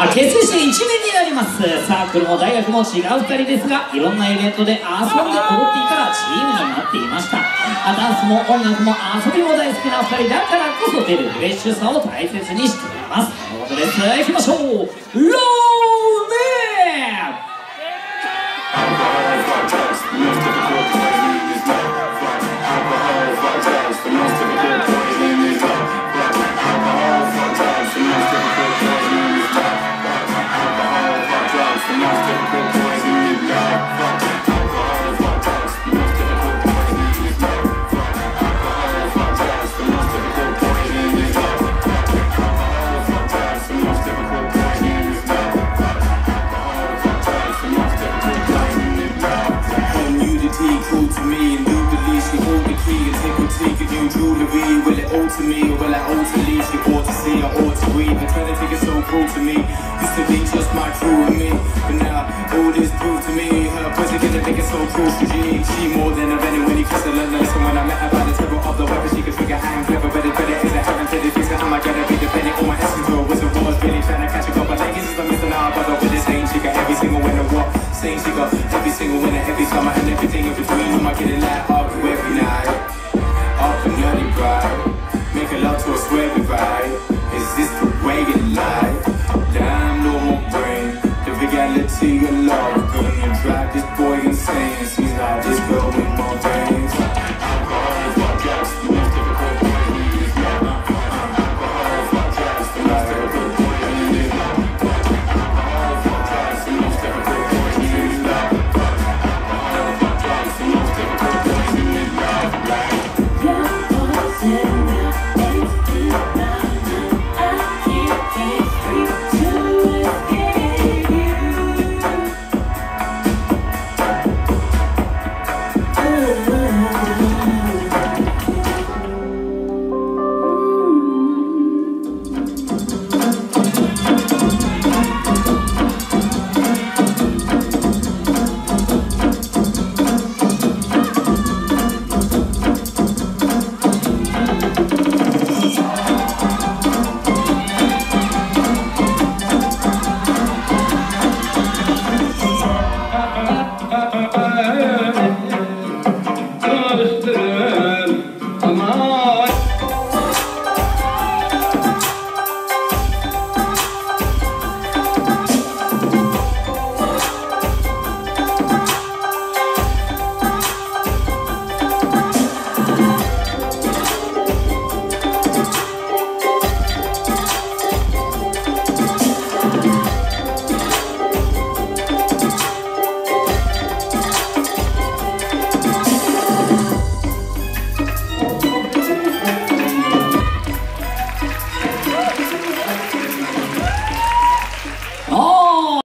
あ結成して1年になります。サークルも大学も違う2人ですがいろんなイベントで遊んで踊っていたらチームになっていました。ダンスも音楽も遊びも大好きな2人だからこそ出るフレッシュさを大切にしています。ということですいきましょう。tree, a table tea, your new jewellery Will it alter me or will I alter leave? You ought to see, I ought to read I'm trying to take it so cruel to me. Used to be just my true and me. But now, all this proved to me. Her pussy gonna make it so cruel to G. She more than a venom when he cuts the love So when I met her by the table of the weapon She could figure I am clever, but it's better Is I haven't said it, fixed it, am I gonna be defending all my essence Or was it was really trying to catch a couple like This is the missing out, but over the same. She got every single winner, what? Same she got every single winner, every summer And everything in between, am I getting light up every night? to your love. Girl, you drive this boy insane. He's not just going more. pa pa pa